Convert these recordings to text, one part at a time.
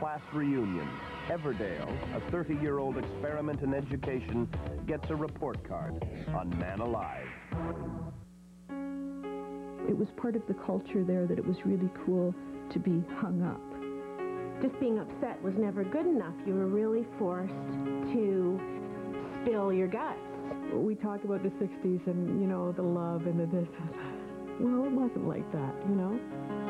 class reunion. Everdale, a 30-year-old experiment in education, gets a report card on Man Alive. It was part of the culture there that it was really cool to be hung up. Just being upset was never good enough. You were really forced to spill your guts. We talk about the 60s and, you know, the love and the this. Well, it wasn't like that, you know?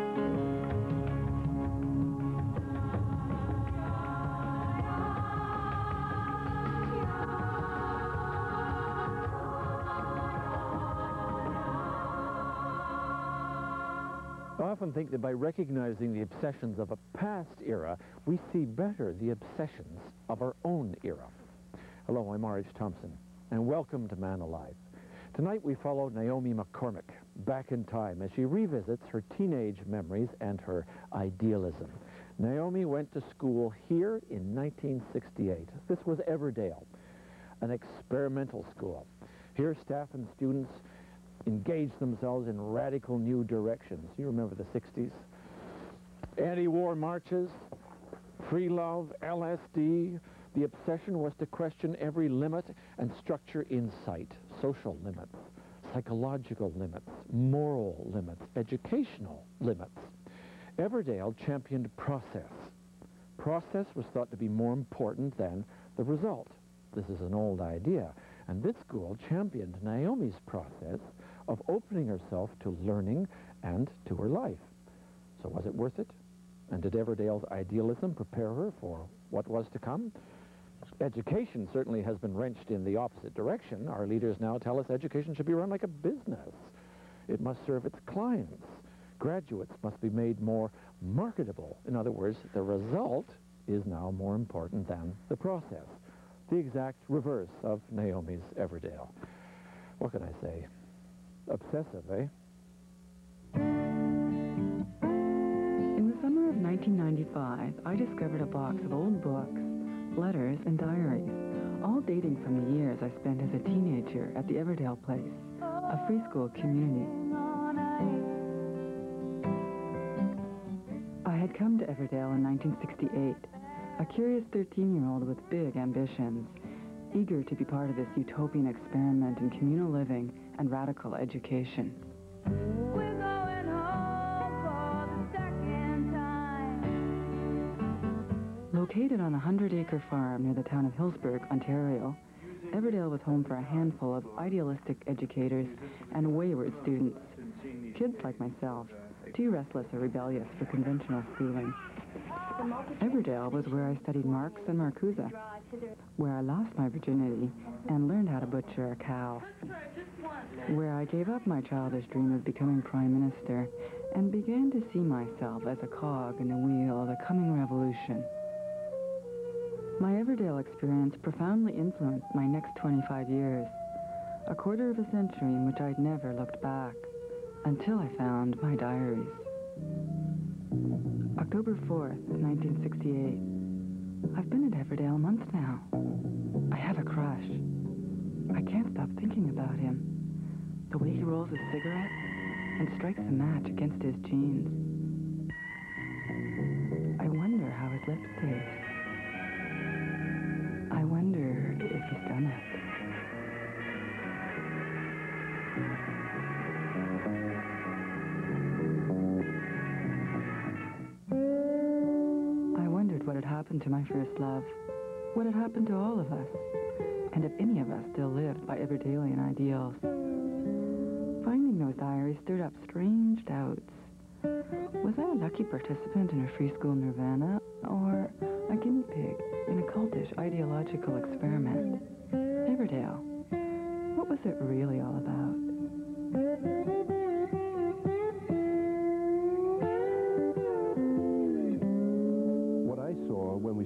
Often think that by recognizing the obsessions of a past era, we see better the obsessions of our own era. Hello, I'm R.H. Thompson, and welcome to Man Alive. Tonight we follow Naomi McCormick back in time as she revisits her teenage memories and her idealism. Naomi went to school here in 1968. This was Everdale, an experimental school. Here staff and students engaged themselves in radical new directions. You remember the 60s? Anti-war marches, free love, LSD. The obsession was to question every limit and structure in sight. Social limits, psychological limits, moral limits, educational limits. Everdale championed process. Process was thought to be more important than the result. This is an old idea. And this school championed Naomi's process of opening herself to learning and to her life. So was it worth it? And did Everdale's idealism prepare her for what was to come? Education certainly has been wrenched in the opposite direction. Our leaders now tell us education should be run like a business. It must serve its clients. Graduates must be made more marketable. In other words, the result is now more important than the process. The exact reverse of Naomi's Everdale. What can I say? Obsessive, eh? In the summer of 1995, I discovered a box of old books, letters, and diaries, all dating from the years I spent as a teenager at the Everdale Place, a free school community. I had come to Everdale in 1968, a curious 13-year-old with big ambitions, eager to be part of this utopian experiment in communal living and radical education. Located on a 100-acre farm near the town of Hillsburgh, Ontario, Everdale was home for a handful of idealistic educators and wayward students. Kids like myself, too restless or rebellious for conventional schooling. Everdale was where I studied Marx and Marcuse, where I lost my virginity and learned how to butcher a cow, where I gave up my childish dream of becoming prime minister and began to see myself as a cog in the wheel of the coming revolution. My Everdale experience profoundly influenced my next 25 years, a quarter of a century in which I'd never looked back, until I found my diaries. October 4th, 1968. I've been at Everdale months now. I have a crush. I can't stop thinking about him. The way he rolls a cigarette and strikes a match against his jeans. I wonder how his lips taste. My first love? What had happened to all of us? And if any of us still lived by Everdalian ideals? Finding those diaries stirred up strange doubts. Was I a lucky participant in a free school nirvana, or a guinea pig in a cultish ideological experiment? Everdale, what was it really all about?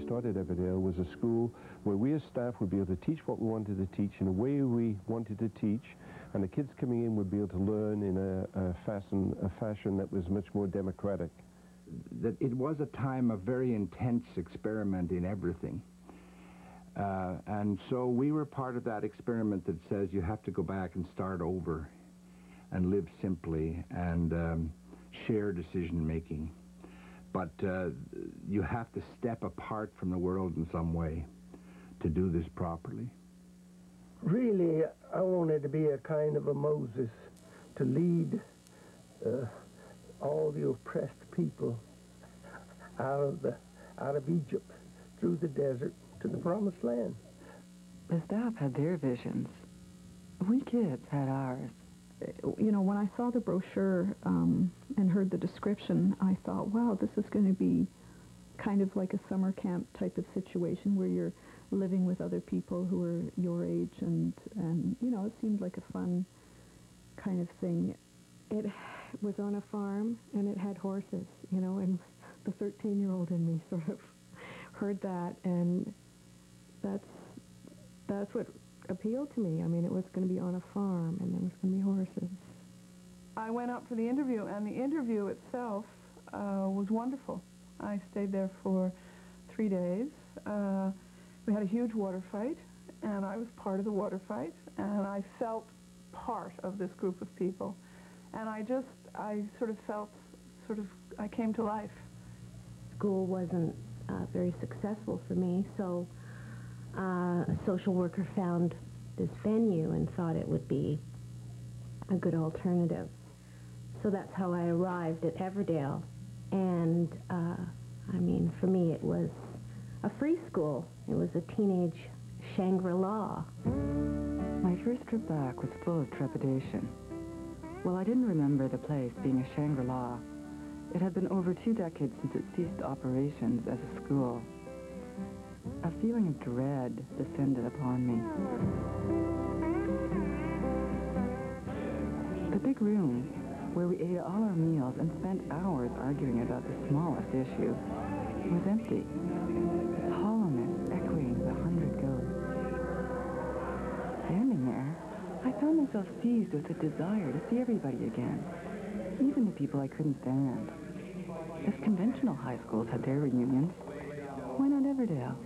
Started Everdale was a school where we as staff would be able to teach what we wanted to teach in a way we wanted to teach, and the kids coming in would be able to learn in a, a, fashion, a fashion that was much more democratic. That it was a time of very intense experiment in everything. Uh, and so we were part of that experiment that says you have to go back and start over and live simply and um, share decision making. But uh, you have to step apart from the world in some way to do this properly. Really, I wanted to be a kind of a Moses to lead uh, all the oppressed people out of the out of Egypt through the desert to the promised land. The staff had their visions. We kids had ours. You know, when I saw the brochure um, and heard the description, I thought, wow, this is going to be kind of like a summer camp type of situation where you're living with other people who are your age and, and you know, it seemed like a fun kind of thing. It was on a farm and it had horses, you know, and the 13-year-old in me sort of heard that and that's that's what appealed to me. I mean, it was going to be on a farm and there was going to be horses. I went up for the interview and the interview itself uh, was wonderful. I stayed there for three days. Uh, we had a huge water fight, and I was part of the water fight, and I felt part of this group of people. And I just, I sort of felt, sort of, I came to life. School wasn't uh, very successful for me, so uh, a social worker found this venue and thought it would be a good alternative. So that's how I arrived at Everdale. And, uh, I mean, for me it was a free school. It was a teenage Shangri-La. My first trip back was full of trepidation. While I didn't remember the place being a Shangri-La, it had been over two decades since it ceased operations as a school. A feeling of dread descended upon me. The big room, where we ate all our meals and spent hours arguing about the smallest issue, was empty. Hollowness echoing the hundred ghosts. Standing there, I found myself seized with a desire to see everybody again, even the people I couldn't stand. If conventional high schools had their reunions, why not Everdale?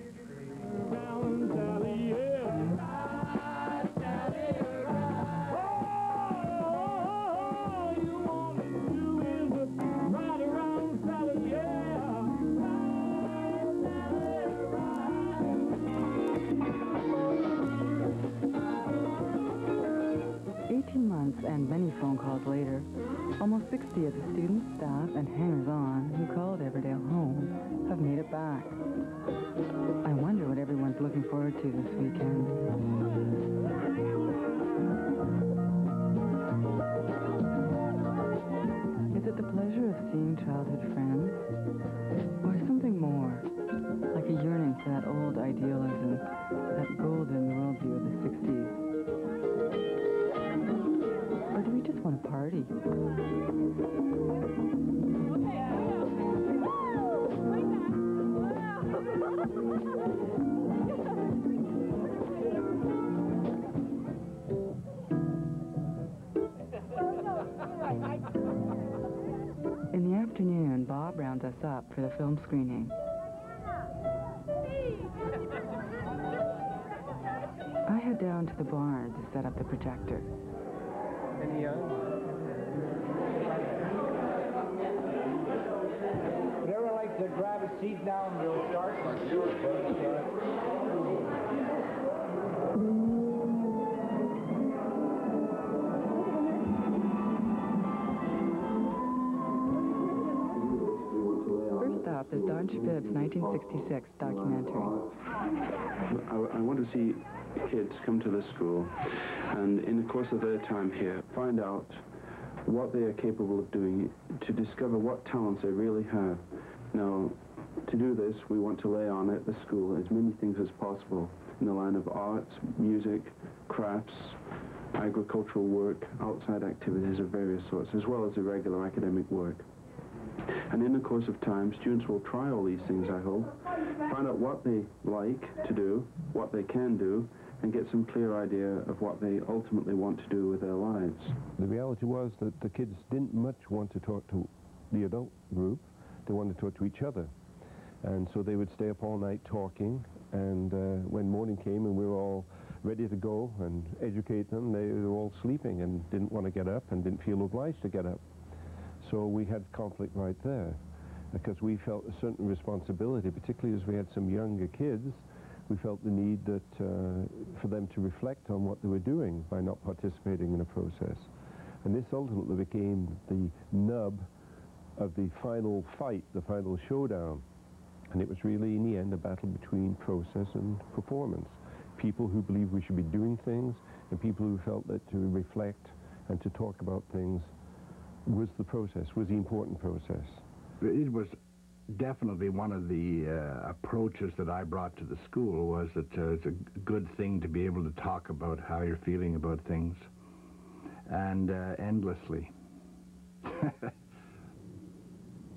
Phone calls later, almost 60 of the students, staff, and hangers-on who called Everdale home have made it back. I wonder what everyone's looking forward to this weekend. Is it the pleasure of seeing childhood friends? Or something more, like a yearning for that old idealism, that golden worldview of the Bob rounds us up for the film screening. I head down to the barn to set up the projector. Any Would everyone like to grab a seat now and we'll start? Up is Don Shebib's 1966 documentary. I, I want to see kids come to this school and in the course of their time here find out what they are capable of doing to discover what talents they really have. Now, to do this, we want to lay on at the school as many things as possible in the line of arts, music, crafts, agricultural work, outside activities of various sorts, as well as the regular academic work. And in the course of time, students will try all these things, I hope, find out what they like to do, what they can do, and get some clear idea of what they ultimately want to do with their lives. The reality was that the kids didn't much want to talk to the adult group. They wanted to talk to each other. And so they would stay up all night talking, and uh, when morning came and we were all ready to go and educate them, they were all sleeping and didn't want to get up and didn't feel obliged to get up. So we had conflict right there. because we felt a certain responsibility, particularly as we had some younger kids. We felt the need that uh, for them to reflect on what they were doing by not participating in a process. And this ultimately became the nub of the final fight, the final showdown. And it was really, in the end, a battle between process and performance. People who believed we should be doing things and people who felt that to reflect and to talk about things was the process, was the important process. It was definitely one of the uh, approaches that I brought to the school was that uh, it's a good thing to be able to talk about how you're feeling about things and uh, endlessly.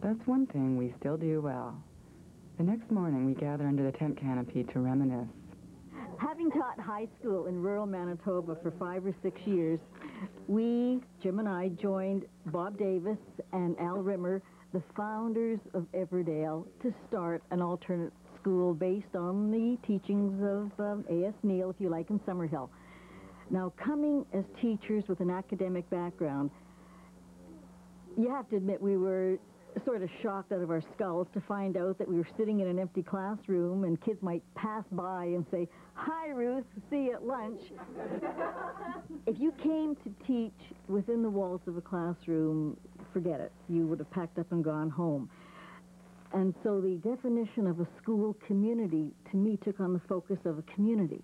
That's one thing we still do well. The next morning, we gather under the tent canopy to reminisce. Having taught high school in rural Manitoba for five or six years, we, Jim and I, joined Bob Davis and Al Rimmer, the founders of Everdale, to start an alternate school based on the teachings of um, A.S. Neill, if you like, in Summerhill. Now, coming as teachers with an academic background, you have to admit we were sort of shocked out of our skulls to find out that we were sitting in an empty classroom and kids might pass by and say, Hi, Ruth, see you at lunch. if you came to teach within the walls of a classroom, forget it. You would have packed up and gone home. And so the definition of a school community, to me, took on the focus of a community.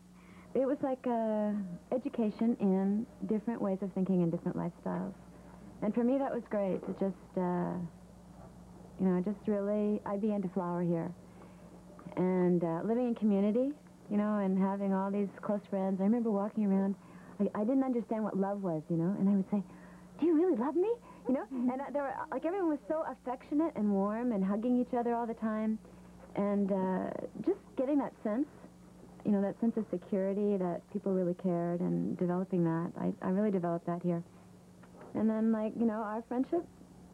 It was like a education in different ways of thinking and different lifestyles. And for me, that was great to just, uh, you know, just really, I began to flower here. And uh, living in community, you know, and having all these close friends. I remember walking around, I, I didn't understand what love was, you know, and I would say, do you really love me? You know, mm-hmm. and uh, there were, like everyone was so affectionate and warm and hugging each other all the time. And uh, just getting that sense, you know, that sense of security that people really cared and developing that. I, I really developed that here. And then, like, you know, our friendship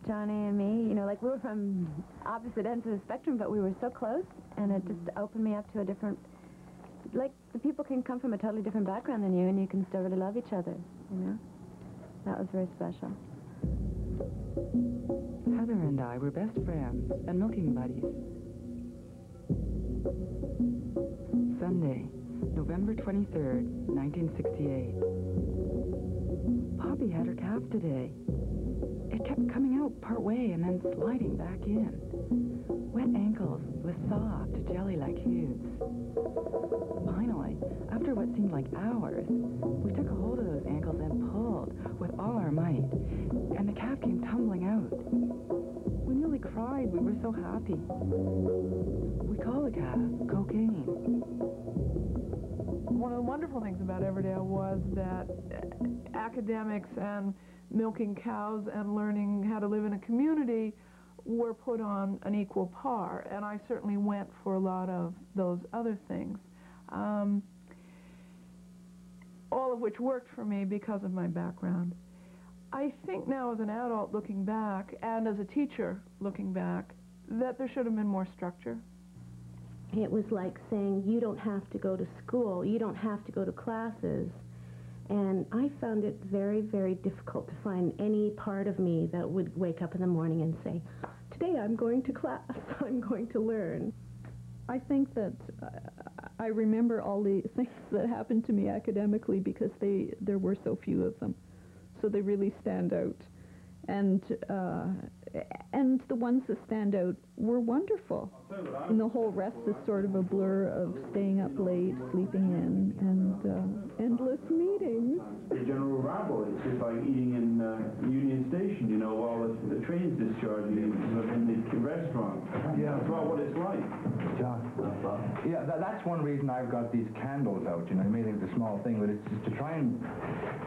Johnny and me, you know, like we were from opposite ends of the spectrum, but we were so close, and it just opened me up to a different, like the people can come from a totally different background than you, and you can still really love each other, you know? That was very special. Heather and I were best friends and milking buddies. Sunday, November 23rd, 1968. Poppy had her calf today. It kept coming out part way and then sliding back in. Wet ankles with soft, jelly-like hooves. Finally, after what seemed like hours, we took a hold of those ankles and pulled with all our might, and the calf came tumbling out. We nearly cried. We were so happy. We call the calf cocaine. One of the wonderful things about Everdale was that academics and milking cows and learning how to live in a community were put on an equal par. And I certainly went for a lot of those other things. Um, all of which worked for me because of my background. I think now as an adult looking back and as a teacher looking back that there should have been more structure. It was like saying you don't have to go to school, you don't have to go to classes. And I found it very, very difficult to find any part of me that would wake up in the morning and say, today I'm going to class, I'm going to learn. I think that uh, I remember all the things that happened to me academically because they there were so few of them. So they really stand out. And uh, and the ones that stand out were wonderful. And the whole rest is sort of a blur of staying up late, sleeping in, and uh, endless meetings. It's just like eating in uh, Union Station, you know, while the, the train's discharging in, in the restaurant. Yeah. That's about what it's like. John. Yeah, that, that's one reason I've got these candles out, you know, you may think it's a small thing, but it's just to try and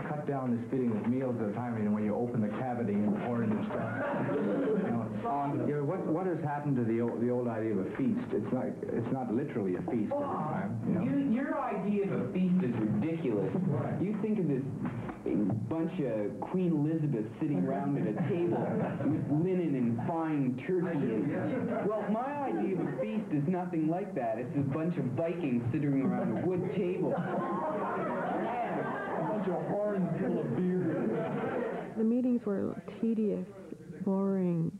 cut down this feeling of meals at a time, you know, when you open the cavity and pour in the stuff. you know, on, you know, what, what has happened to the old, the old idea of a feast? It's not, it's not literally a feast every time. You know? you, your idea of a feast is ridiculous. Right. You think of this bunch of Queen Elizabeth sitting around at a table with linen and fine turkey. well, my idea of a feast is nothing like that. It's a bunch of Vikings sitting around a wood table. a bunch of horns full of beer. The meetings were tedious, boring,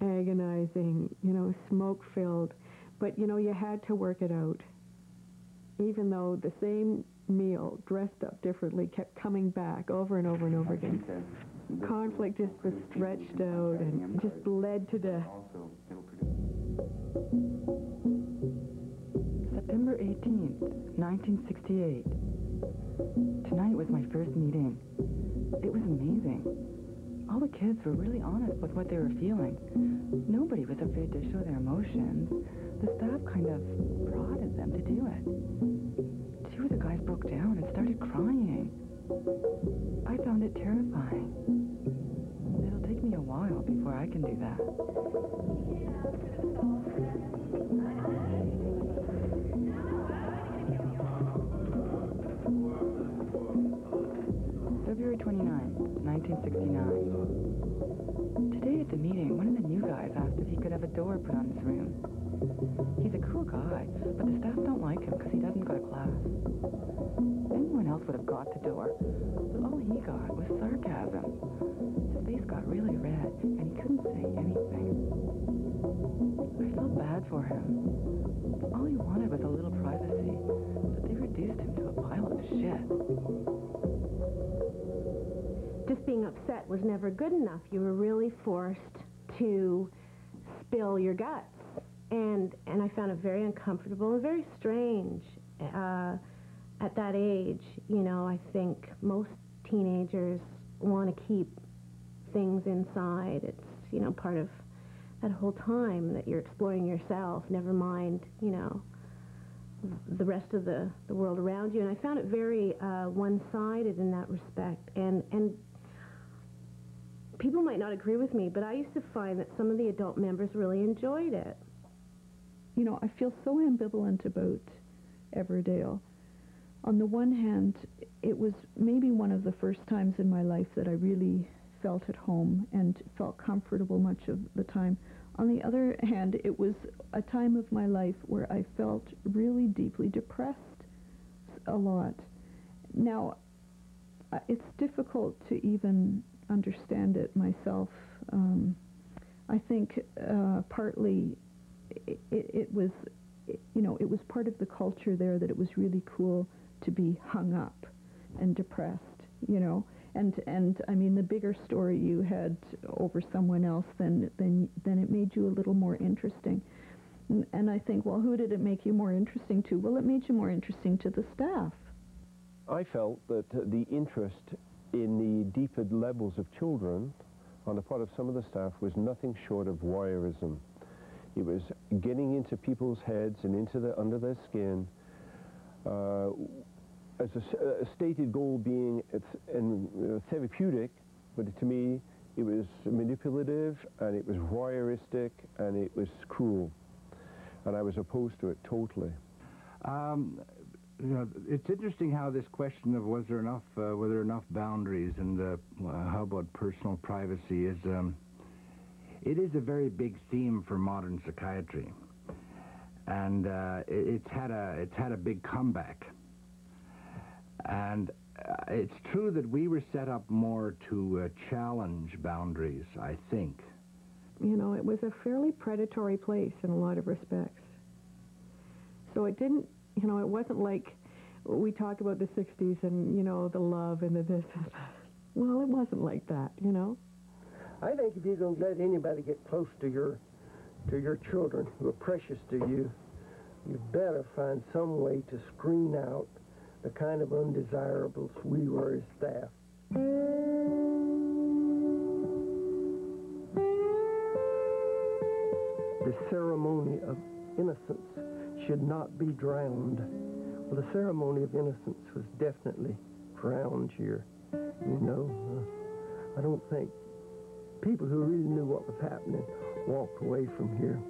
agonizing, you know, smoke filled. But, you know, you had to work it out. Even though the same meal, dressed up differently, kept coming back over and over and over again. Conflict just was stretched out and just led to death. September 18th, 1968. Tonight was my first meeting. It was amazing. All the kids were really honest with what they were feeling. Nobody was afraid to show their emotions. The staff kind of prodded them to do it. Two of the guys broke down and started crying. I found it terrifying. It'll take me a while before I can do that. February 29, 1969. Today at the meeting, one of the new guys asked if he could have a door put on his room. He's a cool guy, but the staff don't like him because he doesn't go to class. Anyone else would have got the door, but all he got was sarcasm. His face got really red, and he couldn't say anything. I felt bad for him. All he wanted was a little privacy, but they reduced him to a pile of shit. Being upset was never good enough. You were really forced to spill your guts. And, and I found it very uncomfortable and very strange uh, at that age. You know, I think most teenagers want to keep things inside. It's, you know, part of that whole time that you're exploring yourself, never mind, you know, the rest of the, the world around you. And I found it very uh, one-sided in that respect. And, and people might not agree with me, but I used to find that some of the adult members really enjoyed it. You know, I feel so ambivalent about Everdale. On the one hand, it was maybe one of the first times in my life that I really felt at home and felt comfortable much of the time. On the other hand, it was a time of my life where I felt really deeply depressed a lot. Now, it's difficult to even understand it myself. Um, I think uh, partly it, it, was, you know, it was part of the culture there that it was really cool to be hung up and depressed, you know. And and I mean, the bigger story you had over someone else, then then then it made you a little more interesting. And, I think, well, who did it make you more interesting to? Well, it made you more interesting to the staff. I felt that the interest in the deeper levels of children on the part of some of the staff was nothing short of voyeurism. It was getting into people's heads and into the under their skin. Uh, as a, a, stated goal being it's and, uh, therapeutic, but to me it was manipulative and it was voyeuristic and it was cruel, and I was opposed to it totally. Um, you know, it's interesting how this question of was there enough, uh, were there enough boundaries and uh, how about personal privacy is, um, it is a very big theme for modern psychiatry. And uh, it's had a it's had a big comeback. And uh, it's true that we were set up more to uh, challenge boundaries, I think. You know, it was a fairly predatory place in a lot of respects. So it didn't you know, it wasn't like we talk about the 60s and, you know, the love and the this. Well, it wasn't like that, you know. I think if you don't let anybody get close to your to your children who are precious to you, you better find some way to screen out the kind of undesirables we were as staff. The ceremony of innocence should not be drowned. Well, the ceremony of innocence was definitely drowned here. You know, uh, I don't think people who really knew what was happening walked away from here.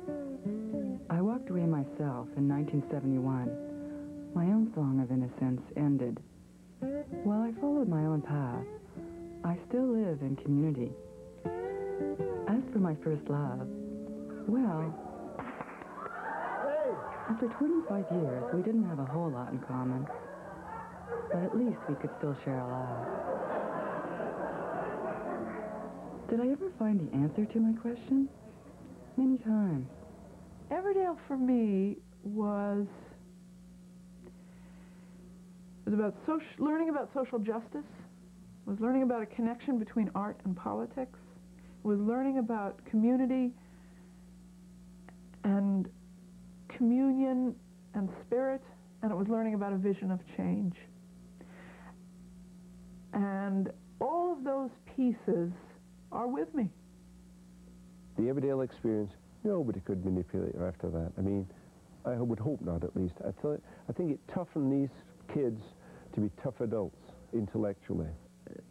I walked away myself in 1971. My own song of innocence ended. While I followed my own path, I still live in community. As for my first love, well, after 25 years, we didn't have a whole lot in common. But at least we could still share a laugh. Did I ever find the answer to my question? Many times. Everdale for me was was about social, learning about social justice, was learning about a connection between art and politics, was learning about community and communion and spirit, and it was learning about a vision of change. And all of those pieces are with me. The Everdale experience, nobody could manipulate her after that. I mean, I would hope not, at least. I, tell you, I think it toughened these kids to be tough adults intellectually.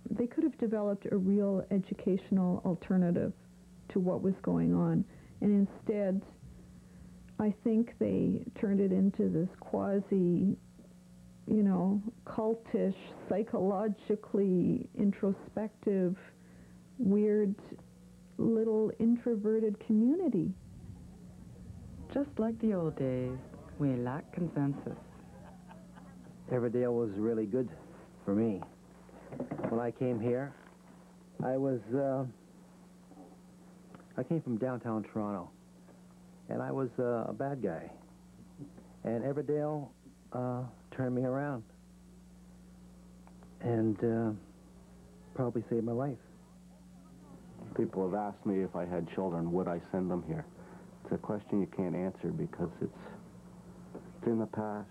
They could have developed a real educational alternative to what was going on. And instead, I think they turned it into this quasi, you know, cultish, psychologically introspective, weird, little introverted community. Just like the old days, we lack consensus. Everdale was really good for me. When I came here, I was, uh, I came from downtown Toronto, and I was uh, a bad guy. And Everdale uh, turned me around and uh, probably saved my life. People have asked me if I had children, would I send them here? It's a question you can't answer because it's, it's in the past.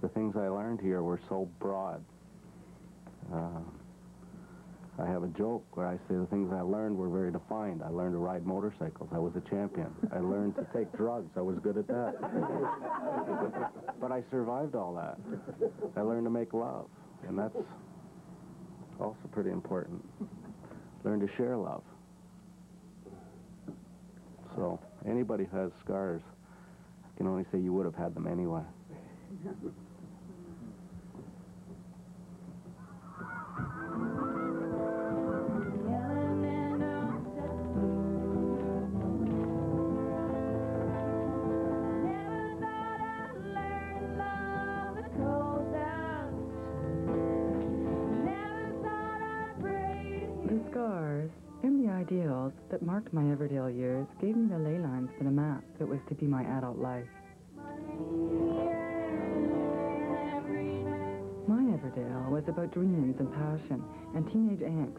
The things I learned here were so broad. Uh, I have a joke where I say the things I learned were very defined. I learned to ride motorcycles. I was a champion. I learned to take drugs. I was good at that. but I survived all that. I learned to make love, and that's also pretty important. Learn to share love. So anybody who has scars, I can only say you would have had them anyway. marked my Everdale years gave me the ley lines for the map that was to be my adult life. My Everdale was about dreams and passion and teenage angst,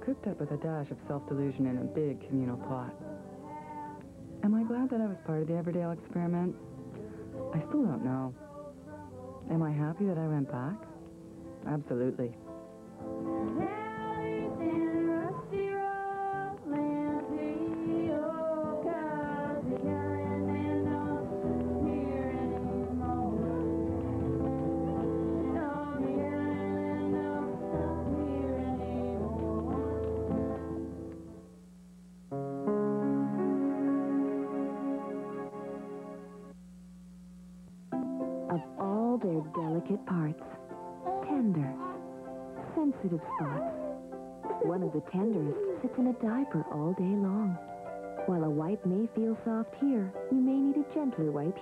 cooked up with a dash of self-delusion in a big communal pot. Am I glad that I was part of the Everdale experiment? I still don't know. Am I happy that I went back? Absolutely.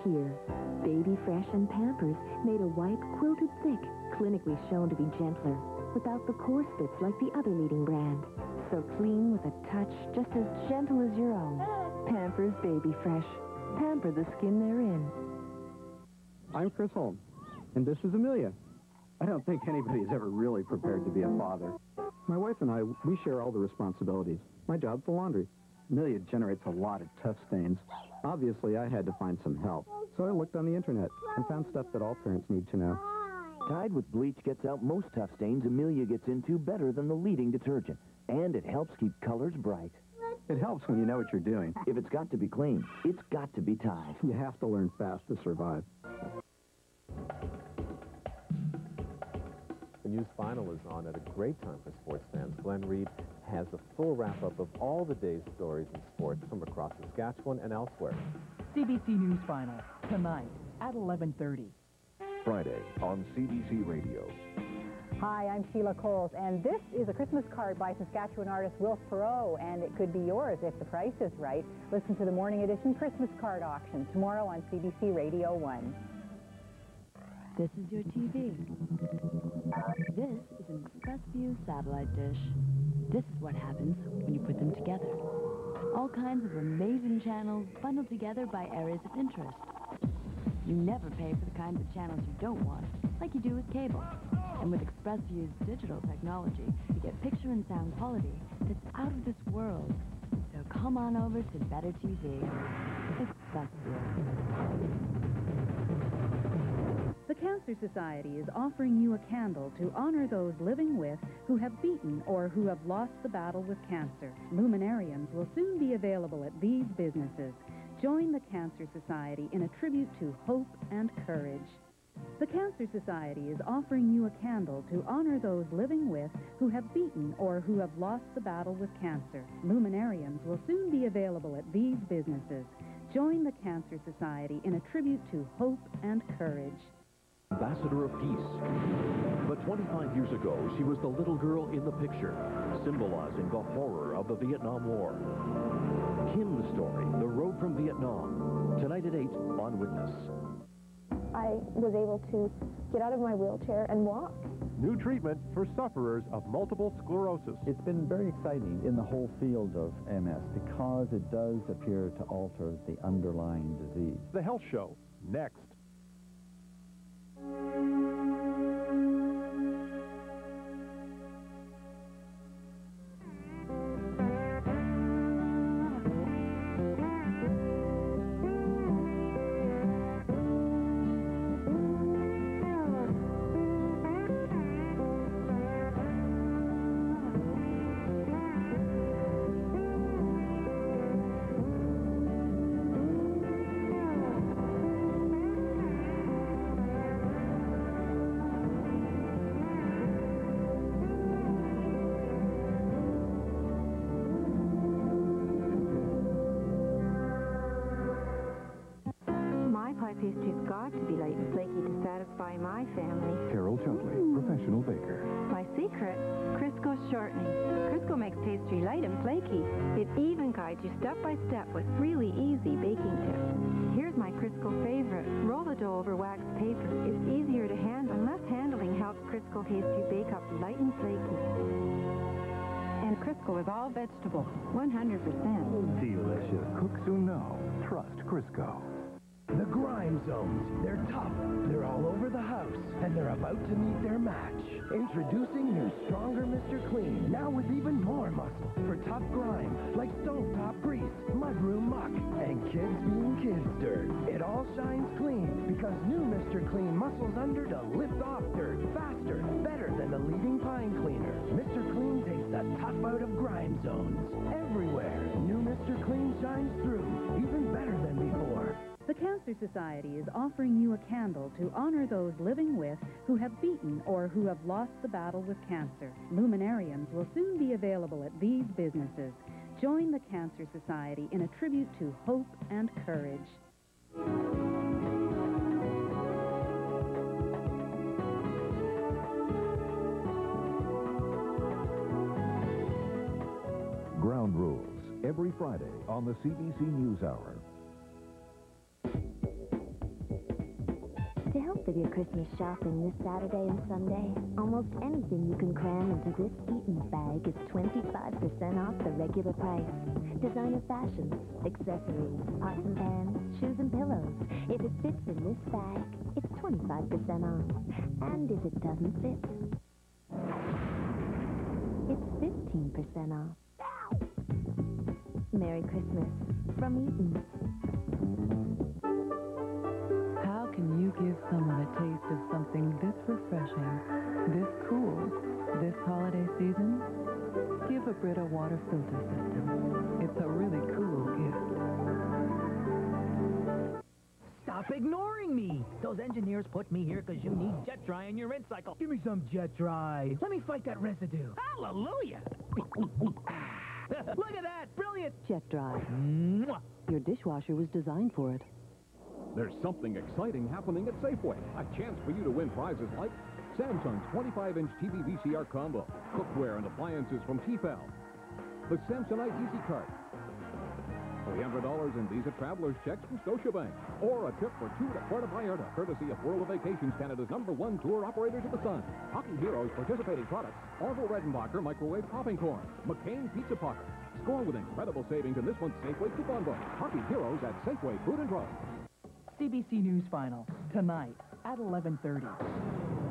Here. Baby Fresh and Pampers made a wipe quilted thick, clinically shown to be gentler, without the coarse bits like the other leading brand. So clean with a touch just as gentle as your own. Pampers Baby Fresh. Pamper the skin they're in. I'm Chris Holm, and this is Amelia. I don't think anybody's ever really prepared to be a father. My wife and I, we share all the responsibilities. My job's the laundry. Amelia generates a lot of tough stains. Obviously, I had to find some help, so I looked on the internet and found stuff that all parents need to know. Tide with bleach gets out most tough stains Amelia gets into better than the leading detergent. And it helps keep colors bright. It helps when you know what you're doing. If it's got to be clean, it's got to be Tide. You have to learn fast to survive. The news final is on at a great time for sports fans. Glenn Reed has a full wrap-up of all the day's stories in sports from across Saskatchewan and elsewhere. CBC News Final, tonight at 1130. Friday on CBC Radio. Hi, I'm Sheila Coles, and this is a Christmas card by Saskatchewan artist Wilf Perreault, and it could be yours if the price is right. Listen to the Morning Edition Christmas card auction tomorrow on CBC Radio 1. This is your TV. This is an Express View satellite dish. This is what happens when you put them together. All kinds of amazing channels bundled together by areas of interest. You never pay for the kinds of channels you don't want, like you do with cable. And with ExpressVu's digital technology, you get picture and sound quality that's out of this world. So come on over to Better TV. The Cancer Society is offering you a candle to honor those living with who have beaten or who have lost the battle with cancer. Luminariums will soon be available at these businesses. Join the Cancer Society in a tribute to hope and courage. The Cancer Society is offering you a candle to honor those living with who have beaten or who have lost the battle with cancer. Luminariums will soon be available at these businesses. Join the Cancer Society in a tribute to hope and courage. Ambassador of Peace. But 25 years ago, she was the little girl in the picture, symbolizing the horror of the Vietnam War. Kim's story, The Road from Vietnam. Tonight at 8 on Witness. I was able to get out of my wheelchair and walk. New treatment for sufferers of multiple sclerosis. It's been very exciting in the whole field of MS because it does appear to alter the underlying disease. The Health Show, next. 何? Professional baker. My secret, Crisco shortening. Crisco makes pastry light and flaky. It even guides you step by step with really easy baking tips. Here's my Crisco favorite. Roll the dough over waxed paper. It's easier to handle and less handling helps Crisco pastry bake up light and flaky. And Crisco is all vegetable, 100%. Delicious. Cooks who know. Trust Crisco. The Grime Zones. They're tough, they're all over the house, and they're about to meet their match. Introducing new Stronger Mr. Clean, now with even more muscle for tough grime, like stovetop grease, mudroom muck, and kids being kids dirt. It all shines clean because new Mr. Clean muscles under to lift off dirt faster, better than the leading pine cleaner. Mr. Clean takes the tough out of grime zones. Everywhere, new Mr. Clean shines through, even better than Cancer Society is offering you a candle to honor those living with who have beaten or who have lost the battle with cancer. Luminariums will soon be available at these businesses. Join the Cancer Society in a tribute to hope and courage. Ground Rules, every Friday on the CBC NewsHour. With your Christmas shopping this Saturday and Sunday, almost anything you can cram into this Eaton's bag is 25% off the regular price. Designer fashions, accessories, pots and pans, shoes and pillows. If it fits in this bag, it's 25% off. And if it doesn't fit, it's 15% off. Merry Christmas from Eaton's. Give someone a taste of something this refreshing, this cool, this holiday season? Give a Brita water filter system. It's a really cool gift. Stop ignoring me! Those engineers put me here because you need jet dry in your rinse cycle. Give me some jet dry. Let me fight that residue. Hallelujah! Look at that! Brilliant! Jet Dry. Mwah. Your dishwasher was designed for it. There's something exciting happening at Safeway. A chance for you to win prizes like Samsung's 25-inch TV VCR combo, cookware and appliances from Tefal, the Samsonite Easy Card, $300 in Visa Travelers checks from Scotiabank, or a trip for two to Puerto Vallarta, courtesy of World of Vacations, Canada's number one tour operator of the sun. Hockey Heroes participating products, Orville Redenbacher microwave popping corn, McCain Pizza Potter, Score with incredible savings in this month's Safeway coupon book. Hockey Heroes at Safeway Food and Drug. CBC News Final, tonight at 1130.